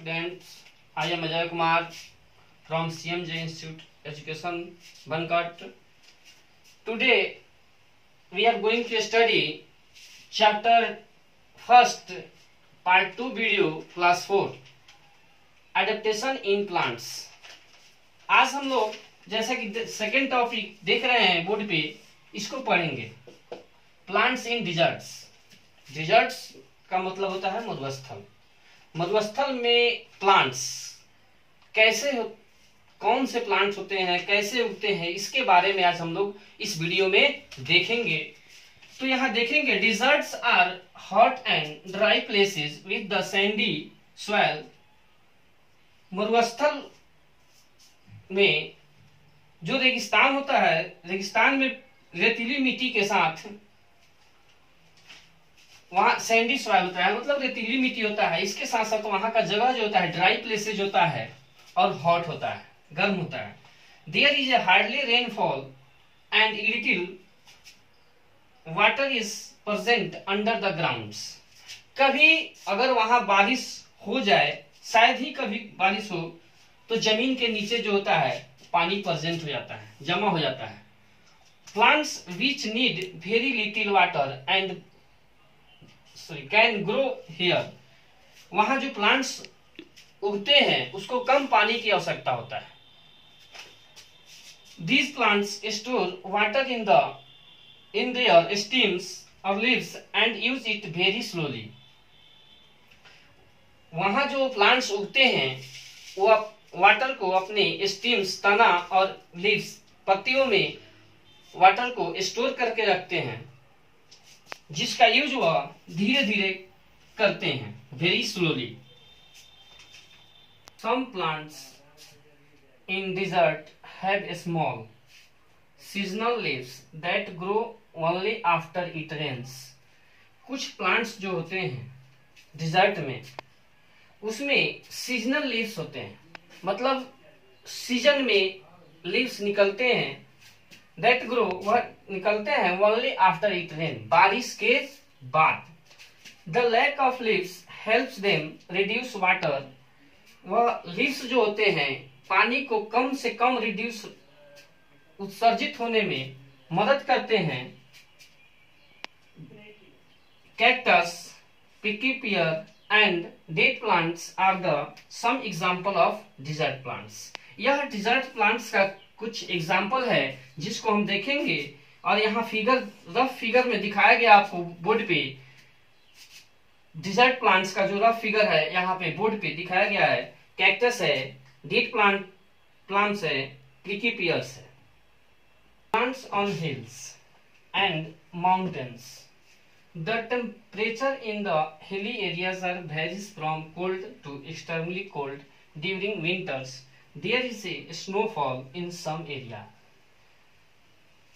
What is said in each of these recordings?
Students I am Ajay Kumar from C M J institute education Bankat today we are going to study chapter first part two video class for adaptation in plants आज हम लोग, जैसा कि second topic देख रहे हैं board पे, इसको पढ़ेंगे। प्लांट्स इन डिजर्ट्स डिजर्ट्स का मतलब होता है मधुस्थल मरुस्थल में प्लांट्स कैसे हो, कौन से प्लांट्स होते हैं, कैसे उगते हैं, इसके बारे में आज हम लोग इस वीडियो में देखेंगे. तो यहाँ देखेंगे deserts are hot and dry places with the sandy soil मरुस्थल में जो रेगिस्तान होता है, रेगिस्तान में रेतीली मिट्टी के साथ वहाँ सैंडी सॉइल होता है मतलब रेतीली मिट्टी होता है। इसके साथ साथ वहाँ का जगह जो होता है ड्राई प्लेसेज होता है, और हॉट होता है, गर्म होता है। There is a hardly rainfall and little water is present under the ground कभी अगर वहाँ बारिश हो जाए, शायद ही कभी बारिश हो तो ज़मीन के नीचे जो होता है, पानी प्रेजेंट हो जाता है, जमा हो जाता है। Plants which need very little water and sorry can grow here वहाँ जो प्लांट्स उगते हैं, उसको कम पानी की आवश्यकता होता है। These plants store water in the in their stems और leaves and use it very slowly वहाँ जो प्लांट्स उगते हैं, वो वाटर को अपने स्टीम्स तना और लीव्स पत्तियों में वाटर को स्टोर करके रखते हैं। जिसका यूज़ वह धीरे धीरे करते हैं very slowly some plants in desert have small seasonal leaves that grow only after it rains कुछ प्लांट्स जो होते हैं डिजर्ट में, उसमें सीजनल लीव्स होते हैं। मतलब सीज़न में लीव्स निकलते हैं दैट ग्रो वह निकलते हैं ओनली आफ्टर इट रेन बारिश के बाद। The lack of leaves helps them reduce water वह लीव्स जो होते हैं, पानी को कम से कम रिड्यूस उत्सर्जित होने में मदद करते हैं। Cactus prickly pear and date plants are the some example of desert plants यह डिजर्ट प्लांट्स का कुछ एग्ज़ाम्पल है जिसको हम देखेंगे और यहाँ फिगर रफ फिगर में दिखाया गया आपको बोर्ड पे। डिजर्ट प्लांट्स का जो रफ फिगर है, यहाँ पे बोर्ड पे दिखाया गया है। कैक्टस है डेट प्लांट प्लांट्स है प्रिकीपियर्स है। Plants on hills and mountains The temperature in the hilly areas are varies from cold to extremely cold during winters. There is a snowfall in some area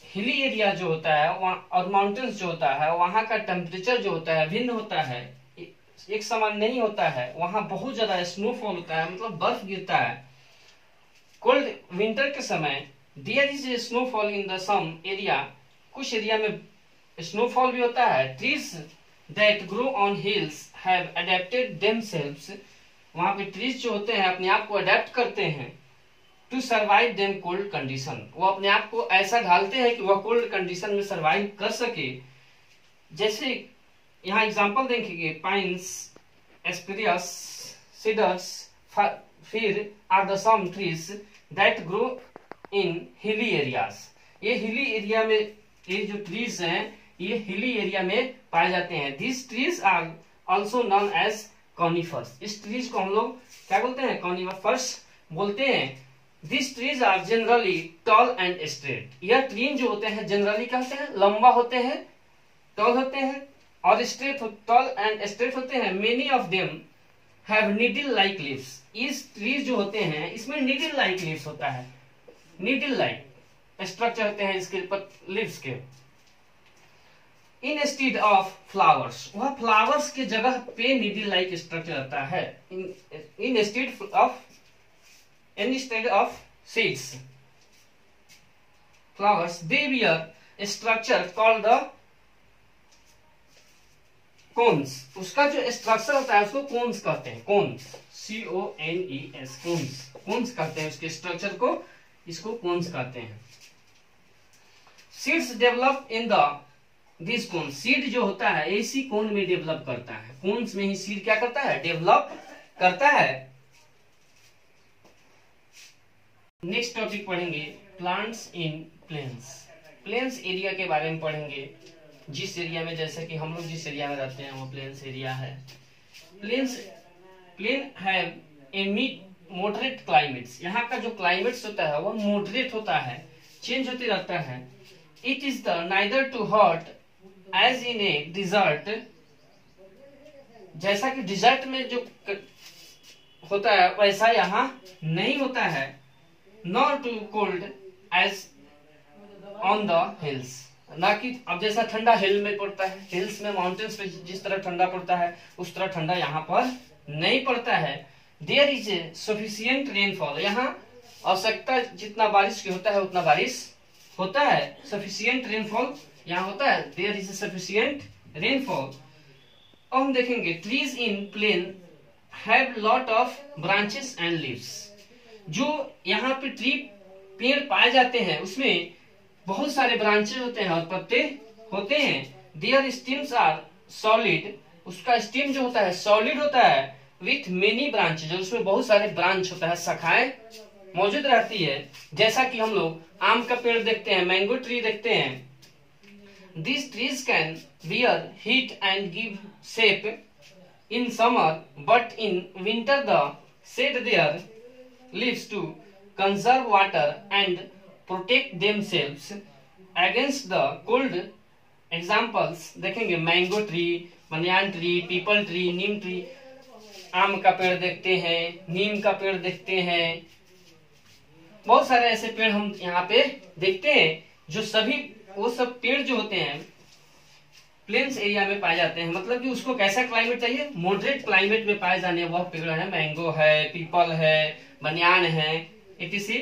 hilly area जो होता है और mountains जो होता है, वहाँ का टेम्परेचर जो होता है, भिन्न होता है। एक समान नहीं होता है। वहाँ बहुत ज़्यादा स्नोफॉल होता है मतलब बर्फ़ गिरता है। कोल्ड विंटर के समय there is a snowfall in the some area कुछ एरिया में स्नोफॉल भी होता है। Trees that grow on hills have adapted themselves वहाँ पे ट्रीज जो होते हैं, अपने आप को अडेप्ट करते हैं to survive them cold condition वो अपने आप को ऐसा ढालते हैं कि वह कोल्ड कंडीशन में सरवाइव कर सके। जैसे यहाँ एग्ज़ाम्पल देखेंगे pines एस्पेरियस cedars fir are the some trees that grow in hilly areas ये हिली एरिया में, ये जो ट्रीज हैं, ये हिली एरिया में पाए जाते हैं। This trees are also known as conifers इस ट्रीज को हम लोग क्या बोलते हैं? कॉनिफर्स बोलते हैं this trees are generally tall and straight यह ट्रीन जो होते हैं जनरली क्या होते हैं? लंबा होते हैं टॉल होते हैं और स्ट्रेट टॉल एंड स्ट्रेट होते हैं। Many of them have needle like leaves इस ट्रीज जो होते हैं, इसमें नीडल लाइक लीव्स होता है। नीडल लाइक स्ट्रक्चर होते हैं इसके लिव्स के। इन ऑफ़ फ्लावर्स वह फ्लावर्स के जगह पे नीडल लाइक स्ट्रक्चर रहता है. Instead of instead of seeds flowers they bear structure called the cones उसका जो स्ट्रक्चर होता है, उसको कोन्स कहते हैं. Cones C O N E S cones cones कहते हैं उसके स्ट्रक्चर को. इसको कोन्स कहते हैं. Seeds develop in the this cone seed जो होता है इसी कोन में डेवलप करता है। कोन्स में ही सीड क्या करता है? डेवलप करता है। नेक्स्ट टॉपिक पढ़ेंगे plants in plains plains area के बारे में पढ़ेंगे। जिस एरिया में, जैसे कि हम लोग जिस एरिया में रहते हैं वो प्लेन्स एरिया है। प्लेन्स प्लेन है ए मीट मॉडरेट क्लाइमेट्स यहाँ का जो क्लाइमेट्स होता है, वो मॉडरेट होता है। चेंज होते रहता है। It is the neither too hot as in a desert जैसा कि डिजर्ट में जो होता है, वैसा यहाँ नहीं होता है not too cold as on the hills ना कि अब जैसा ठंडा हिल में पड़ता है हिल्स में माउंटेन्स पे जिस तरह ठंडा पड़ता है, उस तरह ठंडा यहाँ पर नहीं पड़ता है. There is a sufficient rainfall यहाँ आवश्यकता जितना बारिश की होता है, उतना बारिश होता है. सफिशियंट रेनफॉल यहाँ होता है देयर इज़ सफिशियंट रेनफॉल अब हम देखेंगे trees in plain have lot of branches and leaves जो यहाँ पे ट्री पेड़ पाए जाते हैं, उसमें बहुत सारे ब्रांचेस होते हैं और पत्ते होते हैं. देयर स्टीम्स आर सॉलिड उसका स्टीम जो होता है सॉलिड होता है विथ मेनी ब्रांचेज उसमें बहुत सारे ब्रांच होता है, शाखाएँ मौजूद रहती है. जैसा कि हम लोग आम का पेड़ देखते हैं मैंगो ट्री देखते हैं this trees can bear heat and give shape in summer but in winter the set their leaves to conserve water and protect themselves against the cold. Examples देखेंगे mango tree banyan tree peepal tree neem tree आम का पेड़ देखते हैं, नीम का पेड़ देखते हैं। बहुत सारे ऐसे पेड़ हम यहाँ पे देखते हैं, जो सभी वो सब पेड़ जो होते हैं प्लेन्स एरिया में पाए जाते हैं। मतलब कि उसको कैसा क्लाइमेट चाहिए? मॉडरेट क्लाइमेट में पाए जाने वह पेड़ है मैंगो है पीपल है बनियान है इटीसी